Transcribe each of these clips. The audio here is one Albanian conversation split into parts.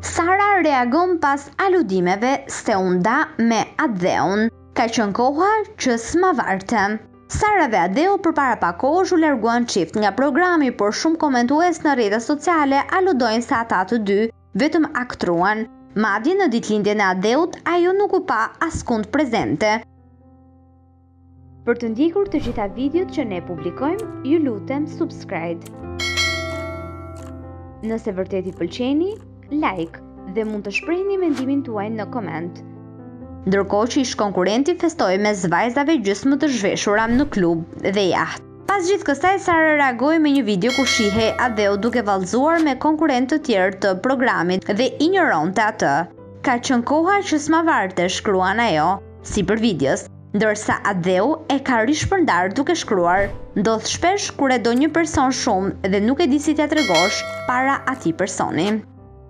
Sara reagon pas aludimeve se u nda me Atdheun, Ka qenë koha që s'ma varte. Sara dhe Atdheu përpara pak kohësh u larguan çift nga programi, por shumë komentues në rrjetet sociale aludojnë se ata të dy Vetëm aktruan. Madje në ditëlindjen e Atdheut ajo nuk u pa askund prezente. Për të ndjekur të gjitha videot që ne publikojmë, ju lutem subscribe. Nëse vërtet i pëlqeni, like dhe mund të shprehni mendimin tuaj në koment. Ndërkohë që ish-konkurrenti festoi mes vajzave gjysmë të zhveshura në klub dhe jaht. Pas gjithë kësaj Sara reagoi me një video ku shihej Atdheu duke vallëzuar me konkurrentë të tjerë të programit dhe injoronte atë. Ka qenë koha që s'ma varte, shkruan ajo, sipër videos. Ndërsa Atdheu e ka rishpërndarë duke shkruar, Ndodh shpesh kur e do një person shumë dhe nuk e di si t'ia tregosh para atij personi.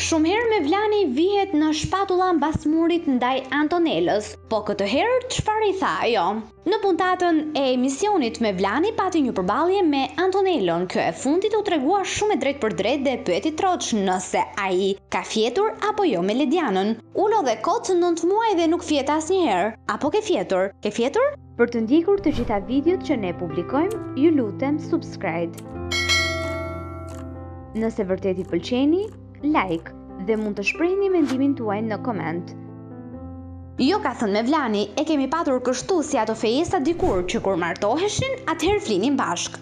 Shumë herë Mevlani vihet me shpatulla mbas murit ndaj Antonelës, po këtë herë çfarë i tha ajo? Në puntatën e emisionit Mevlani pati një përballje me Antonelën, kjo e fundit u tregua shumë e drejtpërdrejtë dhe e pyeti troç nëse ai ka fjetur apo jo me Ledianën. U lodhe kot nëntë muaj dhe nuk fjete asnjëherë. Apo ke fjetur? Ke fjetur? Për të ndjekur të gjitha videot që ne publikojmë, ju lutem subscribe. Nëse vërtet i pëlqeni, like dhe mund të shprehni mendimin tuaj në koment. Jo ka thënë Mevlani, e kemi patur kështu si ato fejesat dikur që kur martoheshin, atëherë flinin bashkë.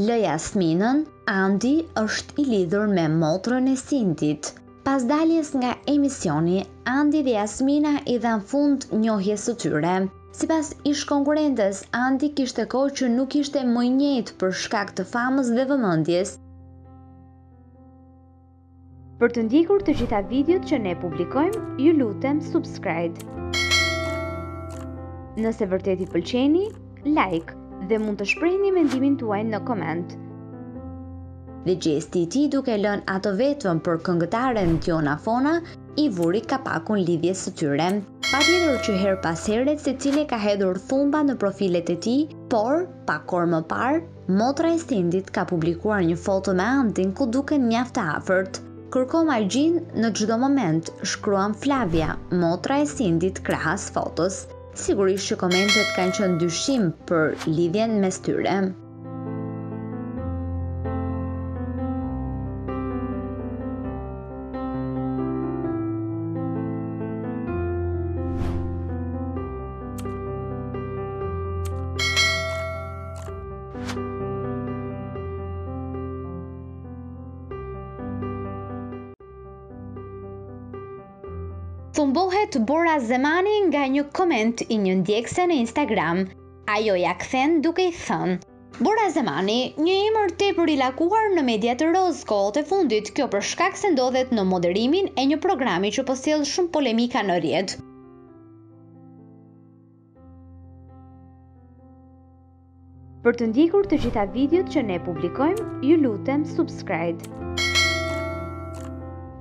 Lë Jasminën, Andi është i lidhur me motrën e Sindit. Pas daljes nga emisioni, Andi dhe Jasmina i dhanë fund njohjes së tyre. Sipas ish-konkurrentes, Andi kishte kohë që nuk ishte më i njëjtë për shkak të famës dhe vëmendjes. Për të ndjekur të gjitha videot që ne publikojmë, ju lutem subscribe. Nëse vërtet i pëlqeni, like dhe mund të shprehni mendimin tuaj në koment. Dhe gjesti i tij duke lënë atë vetëm për këngëtaren Diona Fona, i vuri kapakun lidhjes së tyre. Pa tjetër që herë pas here secili ka hedhur thumba në profilet e tij, por, pak orë më parë, Motra e Sindit ka publikuar një foto me Antin ku duken mjaft afër. Kërko magjinë në çdo moment, shkruan Flavia, motra e Sindit krahas fotos. Sigurisht që komentet kanë qenë dyshim për lidhjen mes tyre. Thumbohet Bora Zemani nga një koment i një ndjekëseje në Instagram. Ajo ia kthen duke i thënë: Bora Zemani, një emër tepër i lakuar në mediat rozë kohët e fundit, kjo për shkak se ndodhet në moderimin e një programi që po sjell shumë polemika në rrjet. Për të ndjekur të gjitha videot që ne publikojmë, ju lutem subscribe.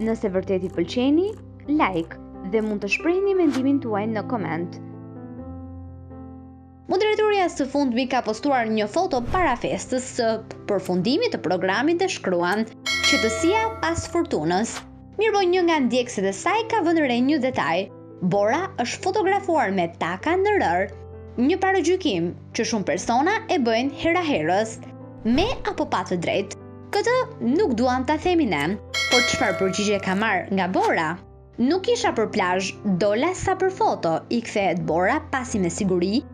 Nëse vërtet i pëlqeni, like dhe mund të shprehni mendimin tuaj në koment. Moderatorja së fundmi ka postuar një foto para festës së përfundimit të programit dhe shkruan, qetësia pas furtunës. Mirëpo një nga ndjekësit e saj ka vënë re një detaj, Bora është fotografuar me taka në rërë, një paragjykim që shumë persona e bëjnë heraherës. Me apo pa të drejtë? Këtë nuk duam ta themi ne, por çfarë përgjigje ka marrë nga Bora? Nuk isha për plazh, dola sa për foto, i kthehet Bora pasi me siguri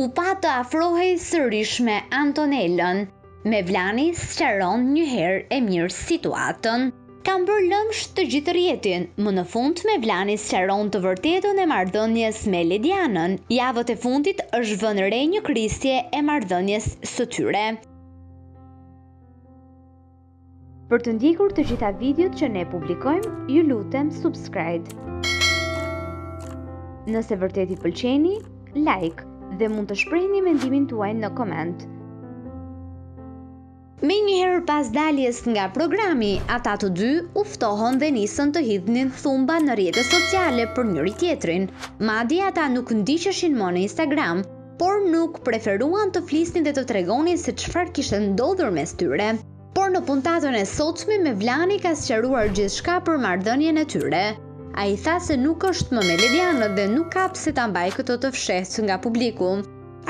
U pa të afrohej sërish me Antonelën. Mevlani sqaron një herë e mirë situatën. Kam bërë lëmsh të gjithë rrjetin. Më në fund Mevlani sqaron të vërtetën e marrëdhënies me Ledianën. Javët e fundit është vënë re një krisje e marrëdhënies së tyre. Për të ndjekur të gjitha videot që ne publikojmë, ju lutem subscribe. Nëse vërtet i pëlqeni, like dhe mund të shprehni mendimin tuaj në koment. Menjëherë pas daljes nga programi, ata të dy u ftohën dhe nisën të hidhnin thumba në rrjete sociale për njëri-tjetrin. Madje ata nuk ndiqeshin më në Instagram, por nuk preferuan të flisnin dhe të tregonin se çfarë kishte ndodhur mes tyre. Por në puntatën e sotshme Mevlani ka sqaruar gjithçka për marrëdhënien e tyre. Ai tha se nuk është më me Ledianën dhe nuk ka pse ta mbajë këtë të fshehtë nga publiku.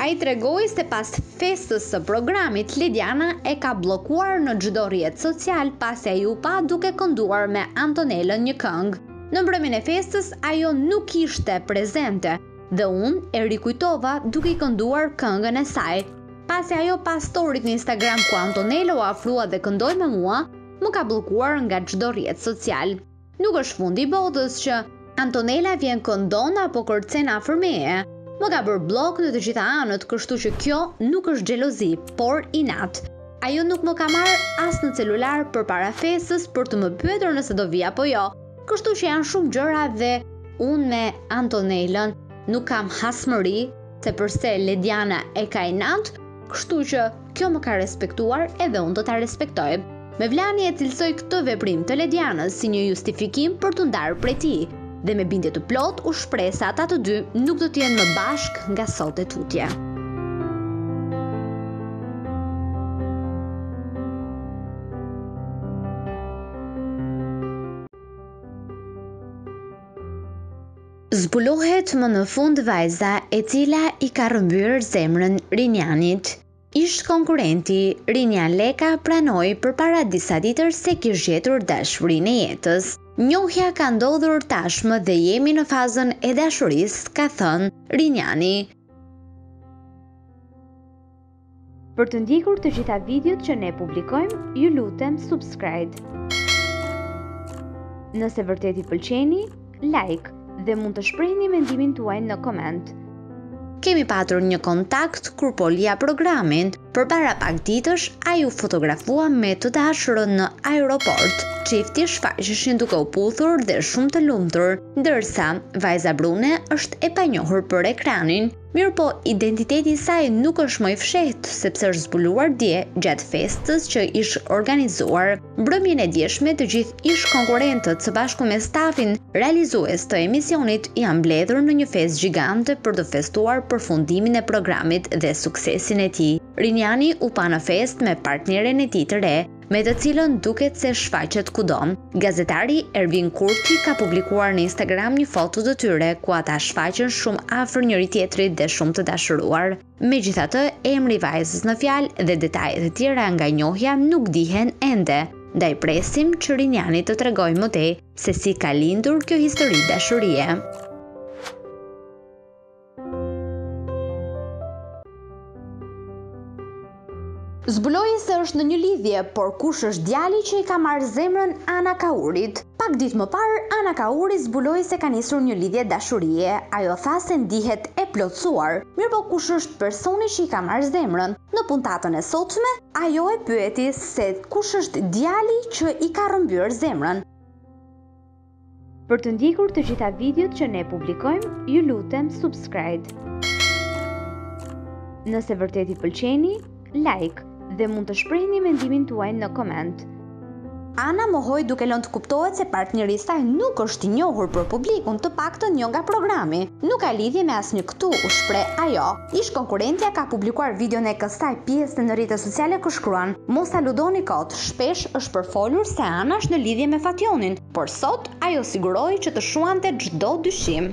Ai tregoi se pas festës së programit, Lediana e ka bllokuar në çdo rrjet social pasi ai u pa duke kënduar me Antonelën një këngë. Në mbrëmjen e festës ajo nuk ishte prezente, Dhe unë e rikujtova duke i kënduar këngën e saj. Pasi ajo pa storyt në Instagram ku Antonela u afrua dhe këndoi me mua, më ka bllokuar nga çdo rrjet social. Nuk është fundi i botës që Antonela vjen këndon apo kërcen afër meje. Më ka bërë bllok në të gjitha anët, kështu që kjo nuk është xhelozi, por inat. Ajo nuk më ka marrë as në celular përpara festës për të më pyetur nëse do vij apo jo. Kështu që janë shumë gjëra dhe unë me Antonelën nuk kam hasmëri sepse Lediana e ka inat, kështu që kjo më ka respektuar edhe unë do ta respektoj. Mevlani e cilësoi këtë veprim të Ledianës si një justifikim për t'u ndarë prej tij dhe me bindje të plotë u shpreh se ata të dy nuk do të jenë më bashkë nga sot e tutje. Zbulohet më në fund vajza e cila i ka rrëmbyer zemrën Rinianit. Ish-konkurrenti, Rinian Leka pranoi përpara disa ditësh se kish gjetur dashurinë e jetës. Njohja ka ndodhur tashmë dhe jemi në fazën e dashurisë, ka thënë Riniani. Për të ndjekur të gjitha videot që ne publikojmë, ju lutem subscribe. Nëse vërtet i pëlqeni, like dhe mund të shprehni mendimin tuaj në koment. Kemi patur një kontakt kur po lija programin. Përpara pak ditësh, ai u fotografua me të dashurën në aeroport. Çifti shfaqeshin duke u puthur dhe shumë të lumtur, ndërsa vajza brune është e panjohur për ekranin. Mirëpo, identiteti i saj nuk është më i fshehtë, sepse është zbuluar dje, gjatë festës që ish organizuar. Mbrëmjen e djeshme të gjithë ish konkurrentët së bashku me stafin realizues të emisionit janë mbledhur në një festë gjigante për të festuar përfundimin e programit dhe suksesin e tij. Riniani u pa në festë me partneren e tij të re, me të cilën duket se shfaqet kudo. Gazetari Ervin Kurti ka publikuar në Instagram një foto të tyre ku ata shfaqen shumë afër njëri-tjetrit dhe shumë të dashuruar. Megjithatë, emri i vajzës në fjalë dhe detajet e tjera nga njohja nuk dihen ende, ndaj presim që Riniani të tregojë më tej se si ka lindur kjo histori dashurie. Zbuloi se është në një lidhje, por kush është djali që i ka marrë zemrën Ana Kaurit? Pak ditë më parë, Ana Kauri zbuloi se ka nisur një lidhje dashurie. Ajo tha se ndihet e plotësuar. Mirëpo kush është personi që i ka marrë zemrën? Në puntatën e sotme, ajo e pyeti se kush është djali që i ka rrëmbyer zemrën. Për të ndjekur të gjitha videot që ne publikojmë, ju lutem subscribe. Nëse vërtet i pëlqeni, like dhe mund të shprehni mendimin tuaj në koment. Ana mohoi duke lënë të kuptohet se partneri i saj nuk është i njohur për publikun, të paktën jo nga programi. Nuk ka lidhje me asnjë këtu, u shpreh ajo. Ish-konkurrentja ka publikuar videon e kësaj pjese në rrjetet sociale ku shkruan, Mos aludoni kot. Shpesh është përfolur se Ana është në lidhje me Fatjonin, por sot ajo siguroi që të shuante çdo dyshim.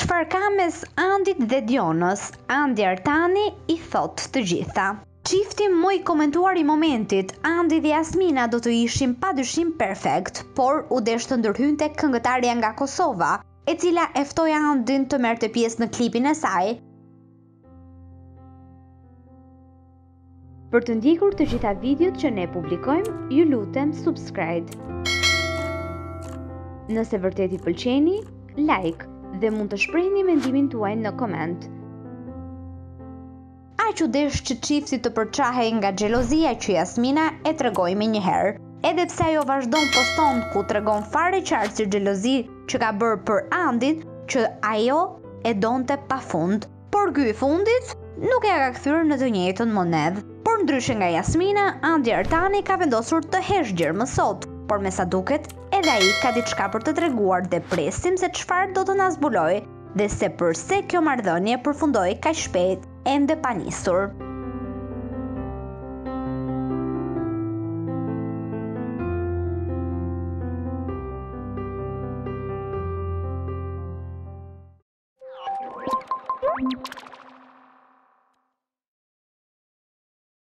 Çfarë ka mes Andit dhe Dionës, Andi Artani i thotë të gjitha. Çifti më i komentuar i momentit, Andi dhe Jasmina do të ishin padyshim perfekt, por u desh të ndërhynte këngëtarja nga Kosova, e cila e ftoi Andin të merrte pjesë në klipin e saj. Për të ndjekur të gjitha videot që ne publikojmë, ju lutem subscribe. Nëse vërtet i pëlqeni, like dhe mund të shprehni mendimin tuaj në koment. Aq u desh që çifti të përçahej nga xhelozia që Jasmina e tregoi menjëherë. Edhe pse ajo vazhdon poston ku tregon fare qartë si xhelozi që ka bërë për Andin që ajo e donte pafund. Por ky i fundit nuk ia ka kthyer në të njëjtën monedhë. Por ndryshe nga Jasmina, Andi Artani ka vendosur të heshtë gjer më sot, por me sa duket edhe ai ka diçka për të treguar dhe presim se çfarë do të na zbulojë dhe se përse kjo marrëdhënie përfundoi kaq shpejt. ende pa nisur.